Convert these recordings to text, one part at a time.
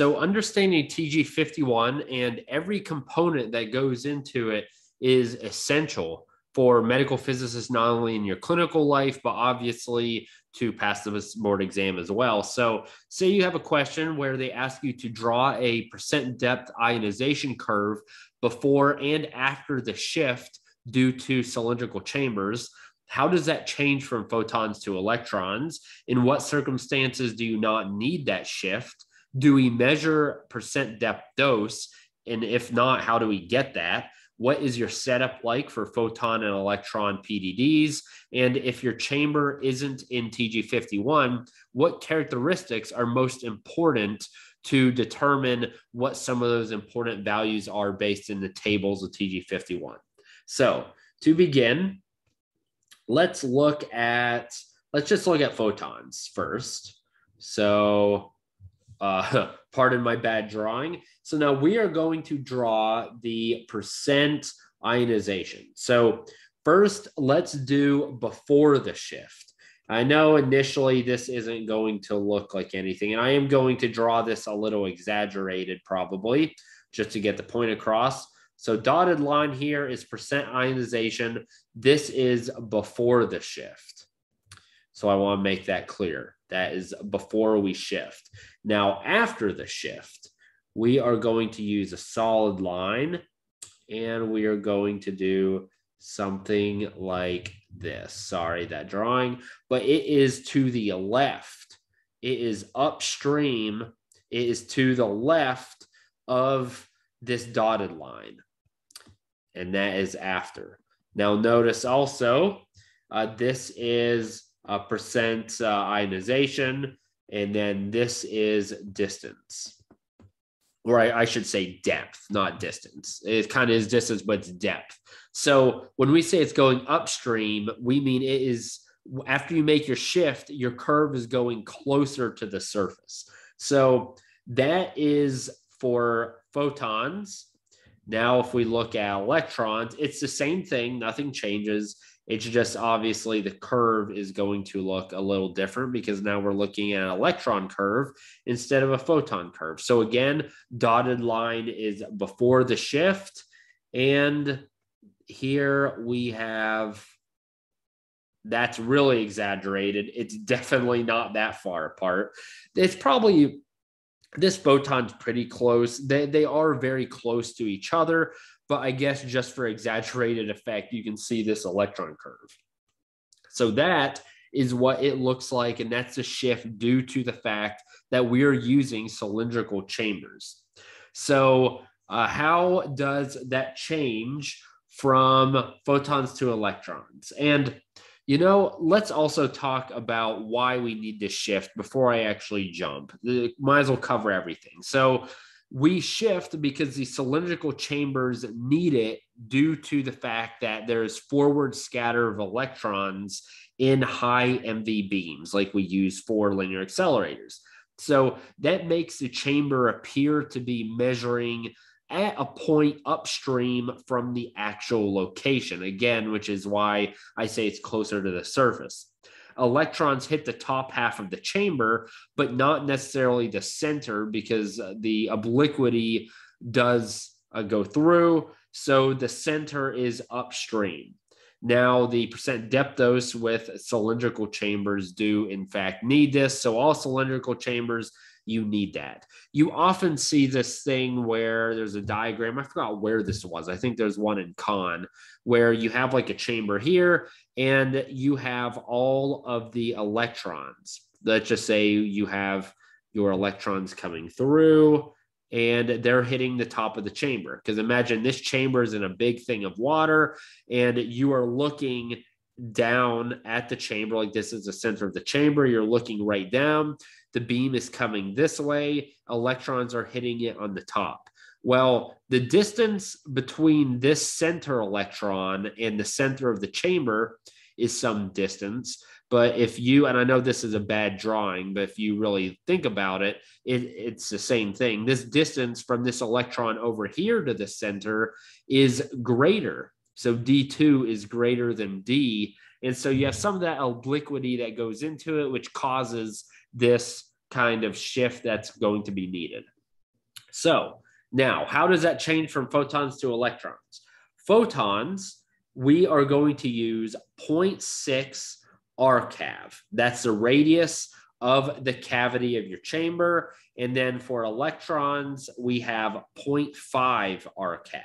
So, understanding TG51 and every component that goes into it is essential for medical physicists, not only in your clinical life, but obviously to pass the board exam as well. So, say you have a question where they ask you to draw a percent depth ionization curve before and after the shift due to cylindrical chambers. How does that change from photons to electrons? In what circumstances do you not need that shift? Do we measure percent depth dose? And if not, how do we get that? What is your setup like for photon and electron PDDs? And if your chamber isn't in TG51, what characteristics are most important to determine what some of those important values are based in the tables of TG51? So to begin, let's look at let's just look at photons first. So uh, pardon my bad drawing. So now we are going to draw the percent ionization. So first, let's do before the shift. I know initially this isn't going to look like anything, and I am going to draw this a little exaggerated probably just to get the point across. So dotted line here is percent ionization. This is before the shift. So I want to make that clear. That is before we shift. Now, after the shift, we are going to use a solid line and we are going to do something like this. Sorry, that drawing, but it is to the left. It is upstream. It is to the left of this dotted line and that is after. Now, notice also uh, this is a percent uh, ionization, and then this is distance. Or I, I should say depth, not distance. It kind of is distance, but it's depth. So when we say it's going upstream, we mean it is after you make your shift, your curve is going closer to the surface. So that is for photons now, if we look at electrons, it's the same thing, nothing changes. It's just obviously the curve is going to look a little different because now we're looking at an electron curve instead of a photon curve. So, again, dotted line is before the shift. And here we have that's really exaggerated. It's definitely not that far apart. It's probably this photon's pretty close. They, they are very close to each other, but I guess just for exaggerated effect, you can see this electron curve. So that is what it looks like. And that's a shift due to the fact that we are using cylindrical chambers. So uh, how does that change from photons to electrons? And you know, let's also talk about why we need to shift before I actually jump. Might as well cover everything. So we shift because the cylindrical chambers need it due to the fact that there's forward scatter of electrons in high MV beams, like we use for linear accelerators. So that makes the chamber appear to be measuring at a point upstream from the actual location, again, which is why I say it's closer to the surface. Electrons hit the top half of the chamber, but not necessarily the center because the obliquity does uh, go through. So the center is upstream. Now, the percent depth dose with cylindrical chambers do, in fact, need this. So, all cylindrical chambers you need that. You often see this thing where there's a diagram. I forgot where this was. I think there's one in Khan where you have like a chamber here and you have all of the electrons. Let's just say you have your electrons coming through and they're hitting the top of the chamber. Because imagine this chamber is in a big thing of water and you are looking down at the chamber like this is the center of the chamber you're looking right down the beam is coming this way electrons are hitting it on the top. Well the distance between this center electron and the center of the chamber is some distance but if you and i know this is a bad drawing but if you really think about it, it it's the same thing. This distance from this electron over here to the center is greater so D2 is greater than D. And so you have some of that obliquity that goes into it, which causes this kind of shift that's going to be needed. So now, how does that change from photons to electrons? Photons, we are going to use 0.6 RCav. That's the radius of the cavity of your chamber. And then for electrons, we have 0.5 RCav.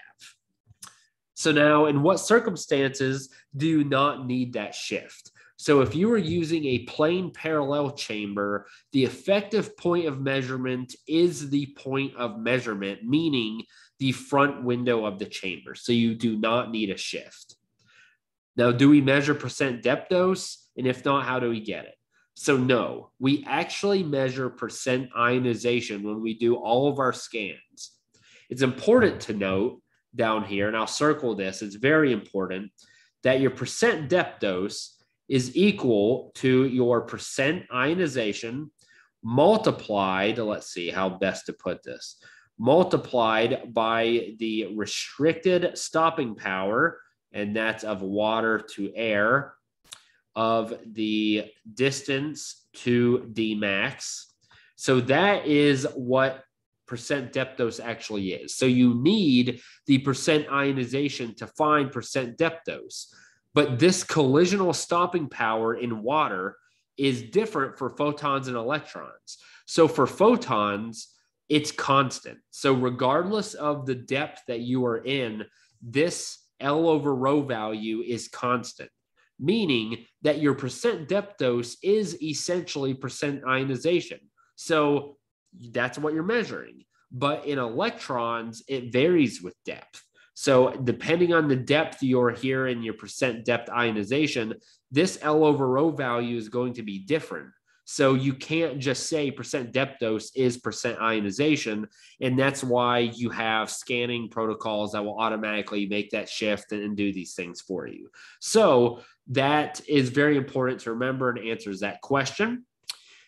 So now, in what circumstances do you not need that shift? So if you are using a plane parallel chamber, the effective point of measurement is the point of measurement, meaning the front window of the chamber. So you do not need a shift. Now, do we measure percent depth dose? And if not, how do we get it? So no, we actually measure percent ionization when we do all of our scans. It's important to note down here, and I'll circle this, it's very important that your percent depth dose is equal to your percent ionization multiplied, let's see how best to put this, multiplied by the restricted stopping power, and that's of water to air, of the distance to D max. So that is what percent depth dose actually is. So you need the percent ionization to find percent depth dose. But this collisional stopping power in water is different for photons and electrons. So for photons, it's constant. So regardless of the depth that you are in, this L over rho value is constant, meaning that your percent depth dose is essentially percent ionization. So that's what you're measuring. But in electrons, it varies with depth. So depending on the depth you're here in your percent depth ionization, this L over rho value is going to be different. So you can't just say percent depth dose is percent ionization. And that's why you have scanning protocols that will automatically make that shift and, and do these things for you. So that is very important to remember and answers that question.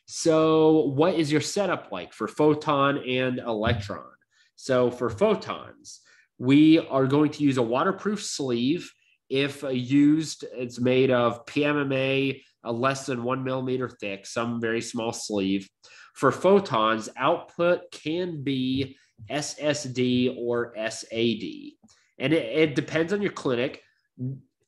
So, what is your setup like for photon and electron? So, for photons, we are going to use a waterproof sleeve. If uh, used, it's made of PMMA, a less than one millimeter thick, some very small sleeve. For photons, output can be SSD or SAD. And it, it depends on your clinic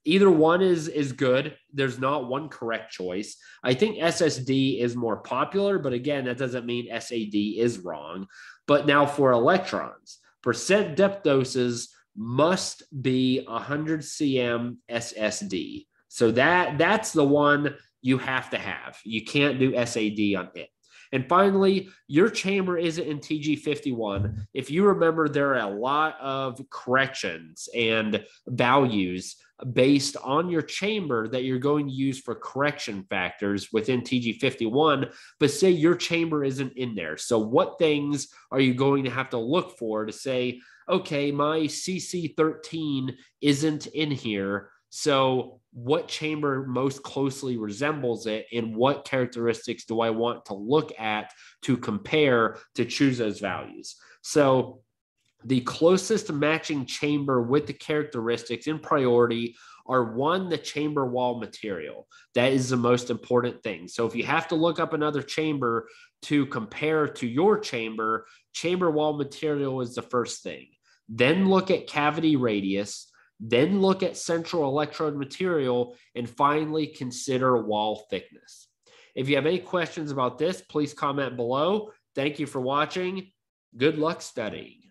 either one is is good. There's not one correct choice. I think ssd is more popular but again that doesn't mean sad is wrong. But now for electrons percent depth doses must be 100 cm ssd so that that's the one you have to have. You can't do sad on it and finally, your chamber isn't in TG51. If you remember, there are a lot of corrections and values based on your chamber that you're going to use for correction factors within TG51, but say your chamber isn't in there. So, what things are you going to have to look for to say, okay, my CC13 isn't in here? So, what chamber most closely resembles it, and what characteristics do I want to look at to compare to choose those values? So, the closest matching chamber with the characteristics in priority are one, the chamber wall material. That is the most important thing. So if you have to look up another chamber to compare to your chamber, chamber wall material is the first thing. Then look at cavity radius, then look at central electrode material, and finally consider wall thickness. If you have any questions about this, please comment below. Thank you for watching. Good luck studying.